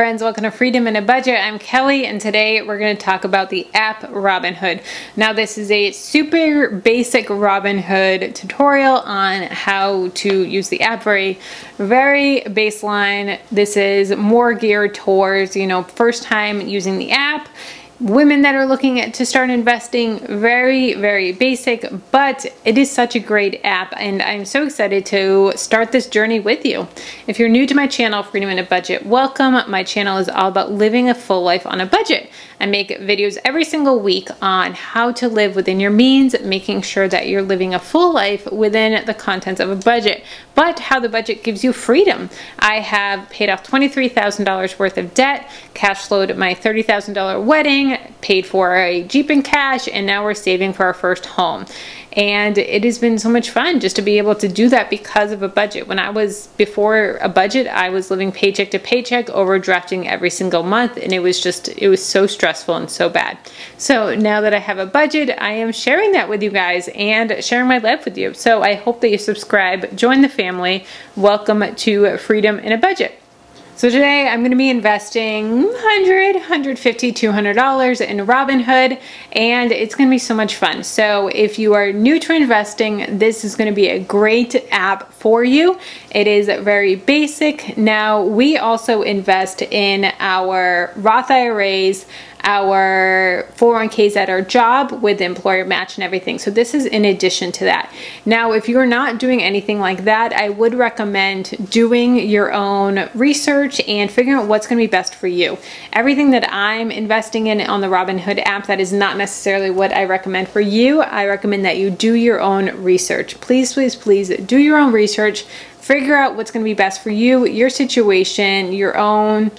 friends, welcome to Freedom in a Budget. I'm Kelly and today we're going to talk about the app Robinhood. Now this is a super basic Robinhood tutorial on how to use the app very, very baseline. This is more geared towards, you know, first time using the app women that are looking at to start investing very very basic but it is such a great app and i'm so excited to start this journey with you. If you're new to my channel freedom in a budget welcome. My channel is all about living a full life on a budget I make videos every single week on how to live within your means, making sure that you're living a full life within the contents of a budget, but how the budget gives you freedom. I have paid off $23,000 worth of debt, cash flowed my $30,000 wedding, paid for a Jeep in cash, and now we're saving for our first home and it has been so much fun just to be able to do that because of a budget. When I was before a budget, I was living paycheck to paycheck, overdrafting every single month, and it was just it was so stressful and so bad. So now that I have a budget, I am sharing that with you guys and sharing my life with you. So I hope that you subscribe, join the family. Welcome to Freedom in a Budget. So today I'm going to be investing 100, 150, 200 dollars in Robinhood and it's going to be so much fun. So if you are new to investing, this is going to be a great app for you. It is very basic. Now we also invest in our Roth IRAs our 401ks at our job with employer match and everything. So this is in addition to that. Now, if you're not doing anything like that, I would recommend doing your own research and figuring out what's going to be best for you. Everything that I'm investing in on the Robinhood app, that is not necessarily what I recommend for you. I recommend that you do your own research. Please, please, please do your own research. Figure out what's going to be best for you, your situation, your own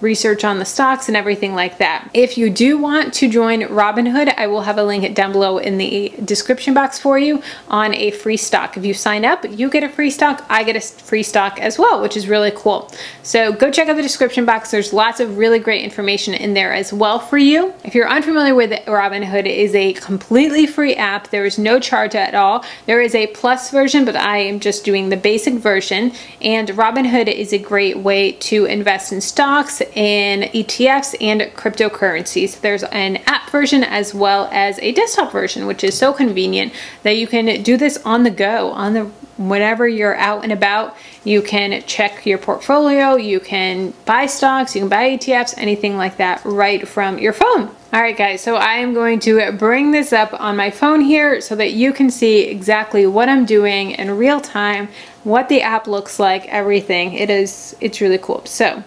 research on the stocks and everything like that. If you do want to join Robinhood, I will have a link down below in the description box for you on a free stock. If you sign up, you get a free stock, I get a free stock as well, which is really cool. So go check out the description box. There's lots of really great information in there as well for you. If you're unfamiliar with it, Robinhood, it is a completely free app. There is no charge at all. There is a plus version, but I am just doing the basic version. And Robinhood is a great way to invest in stocks in ETFs and cryptocurrencies. There's an app version as well as a desktop version, which is so convenient that you can do this on the go, on the whenever you're out and about. You can check your portfolio, you can buy stocks, you can buy ETFs, anything like that right from your phone. All right guys, so I am going to bring this up on my phone here so that you can see exactly what I'm doing in real time, what the app looks like, everything. It is, it's really cool. So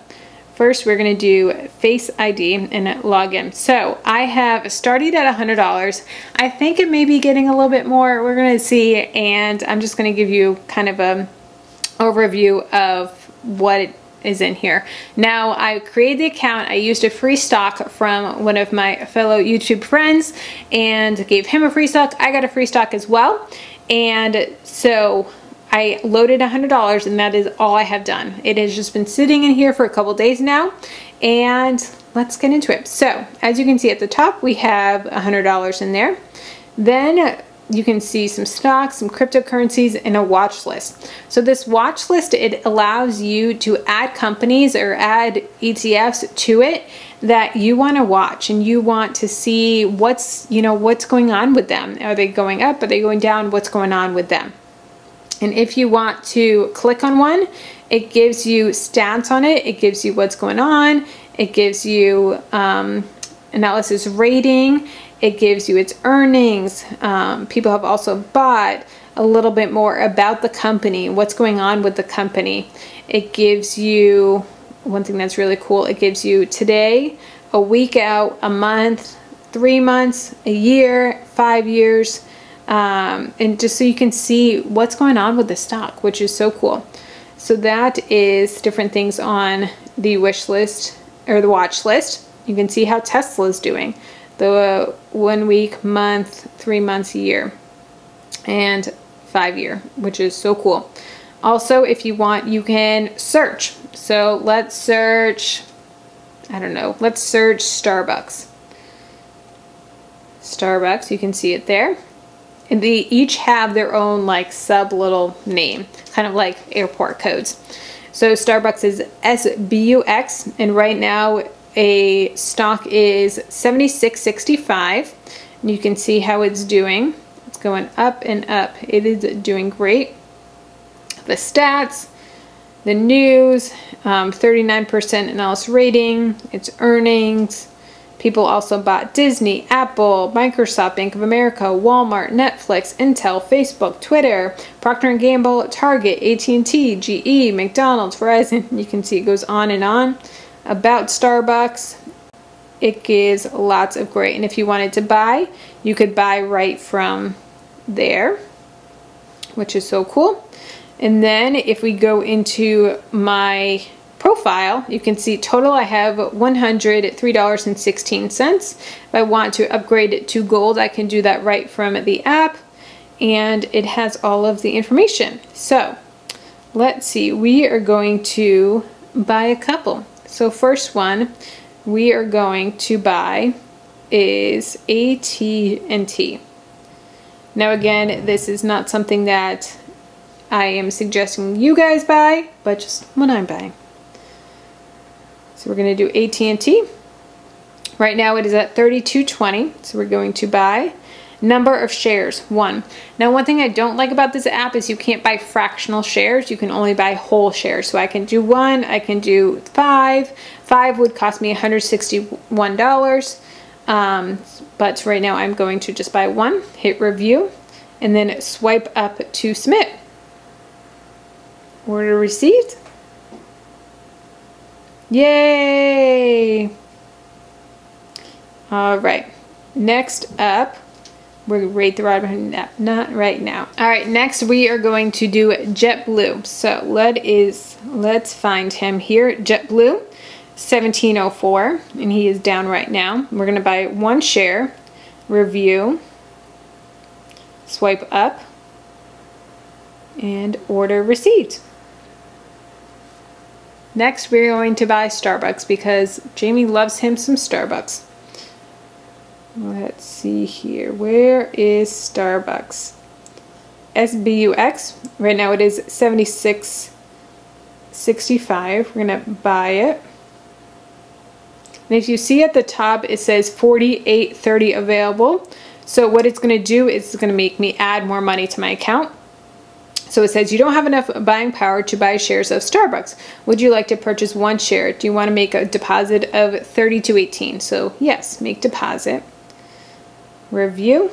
First, we're gonna do Face ID and log in. So I have started at $100. I think it may be getting a little bit more. We're gonna see, and I'm just gonna give you kind of a overview of what is in here. Now, I created the account. I used a free stock from one of my fellow YouTube friends and gave him a free stock. I got a free stock as well. And so I loaded $100 and that is all I have done. It has just been sitting in here for a couple days now and let's get into it. So as you can see at the top we have $100 in there. Then you can see some stocks, some cryptocurrencies, and a watch list. So this watch list, it allows you to add companies or add ETFs to it that you want to watch and you want to see what's, you know, what's going on with them. Are they going up? Are they going down? What's going on with them? And if you want to click on one, it gives you stats on it. It gives you what's going on. It gives you um, analysis rating. It gives you its earnings. Um, people have also bought a little bit more about the company, what's going on with the company. It gives you, one thing that's really cool, it gives you today, a week out, a month, three months, a year, five years, um, and just so you can see what's going on with the stock, which is so cool. So that is different things on the wish list or the watch list. You can see how Tesla is doing. The one week, month, three months, a year, and five year, which is so cool. Also, if you want, you can search. So let's search, I don't know, let's search Starbucks. Starbucks, you can see it there. And they each have their own like sub little name, kind of like airport codes. So Starbucks is SBUX, and right now a stock is 76.65. And you can see how it's doing. It's going up and up. It is doing great. The stats, the news, 39% um, analysis rating, its earnings. People also bought Disney, Apple, Microsoft, Bank of America, Walmart, Netflix, Intel, Facebook, Twitter, Procter & Gamble, Target, AT&T, GE, McDonald's, Verizon. You can see it goes on and on. About Starbucks, it gives lots of great. And if you wanted to buy, you could buy right from there, which is so cool. And then if we go into my profile, you can see total I have $103.16. If I want to upgrade it to gold, I can do that right from the app and it has all of the information. So let's see, we are going to buy a couple. So first one we are going to buy is AT&T. Now again, this is not something that I am suggesting you guys buy, but just what I'm buying. So we're going to do AT&T. Right now it is at 32.20, so we're going to buy number of shares, one. Now one thing I don't like about this app is you can't buy fractional shares, you can only buy whole shares. So I can do one, I can do five. Five would cost me $161. Um, but right now I'm going to just buy one, hit review, and then swipe up to submit. Order received. Yay! All right, next up, we're rate the ride no, not right now. All right, next we are going to do JetBlue. So let is let's find him here. JetBlue, 1704, and he is down right now. We're gonna buy one share, review, swipe up, and order received. Next, we're going to buy Starbucks because Jamie loves him some Starbucks. Let's see here. Where is Starbucks? SBUX. Right now it is 76.65. We're going to buy it. And if you see at the top, it says 48.30 available. So what it's going to do is it's going to make me add more money to my account. So it says you don't have enough buying power to buy shares of Starbucks. Would you like to purchase one share? Do you want to make a deposit of 30 to 18? So yes, make deposit. Review.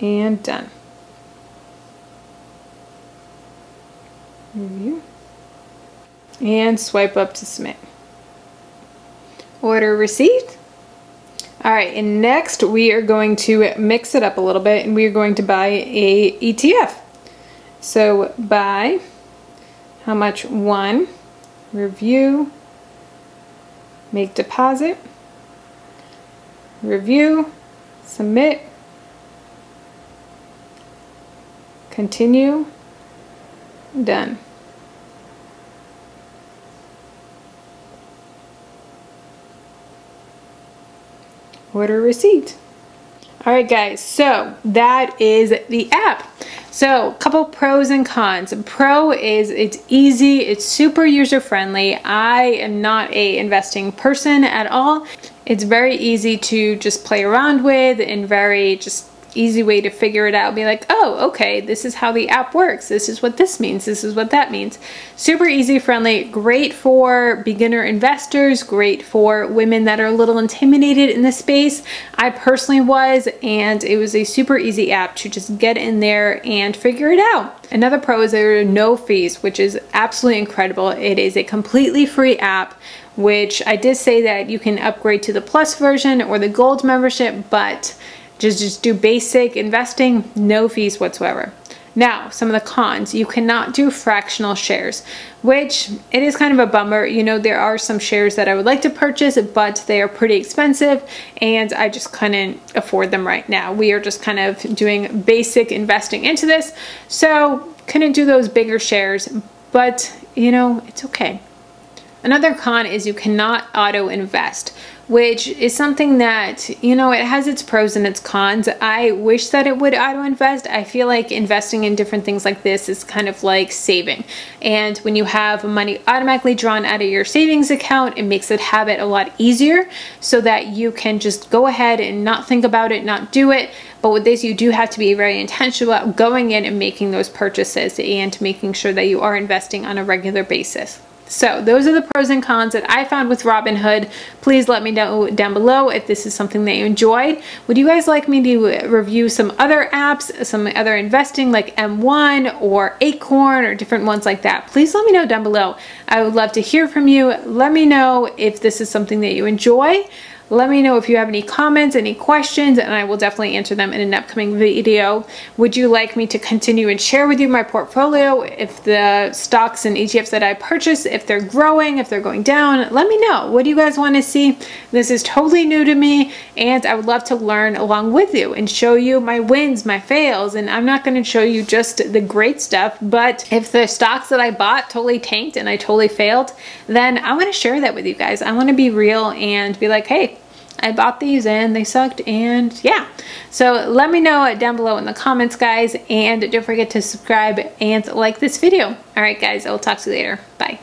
And done. Review. And swipe up to submit. Order received. All right, and next we are going to mix it up a little bit and we are going to buy a ETF. So buy, how much? One, review, make deposit, review, submit, continue, done. Order receipt. All right, guys, so that is the app. So a couple pros and cons. Pro is it's easy, it's super user friendly. I am not a investing person at all. It's very easy to just play around with and very just easy way to figure it out be like, oh, okay, this is how the app works. This is what this means. This is what that means. Super easy friendly, great for beginner investors, great for women that are a little intimidated in the space. I personally was, and it was a super easy app to just get in there and figure it out. Another pro is there are no fees, which is absolutely incredible. It is a completely free app which I did say that you can upgrade to the plus version or the gold membership, but just, just do basic investing, no fees whatsoever. Now, some of the cons, you cannot do fractional shares, which it is kind of a bummer. You know, there are some shares that I would like to purchase, but they are pretty expensive and I just couldn't afford them right now. We are just kind of doing basic investing into this. So couldn't do those bigger shares, but you know, it's okay. Another con is you cannot auto invest which is something that, you know, it has its pros and its cons. I wish that it would auto invest. I feel like investing in different things like this is kind of like saving. And when you have money automatically drawn out of your savings account, it makes the habit a lot easier so that you can just go ahead and not think about it, not do it. But with this, you do have to be very intentional about going in and making those purchases and making sure that you are investing on a regular basis. So those are the pros and cons that I found with Robinhood. Please let me know down below if this is something that you enjoyed. Would you guys like me to review some other apps, some other investing like M1 or Acorn or different ones like that? Please let me know down below. I would love to hear from you. Let me know if this is something that you enjoy. Let me know if you have any comments, any questions, and I will definitely answer them in an upcoming video. Would you like me to continue and share with you my portfolio? If the stocks and ETFs that I purchase, if they're growing, if they're going down, let me know. What do you guys want to see? This is totally new to me, and I would love to learn along with you and show you my wins, my fails, and I'm not going to show you just the great stuff, but if the stocks that I bought totally tanked and I totally failed, then I want to share that with you guys. I want to be real and be like, hey, I bought these and they sucked and yeah. So let me know down below in the comments guys and don't forget to subscribe and like this video. Alright guys, I will talk to you later. Bye.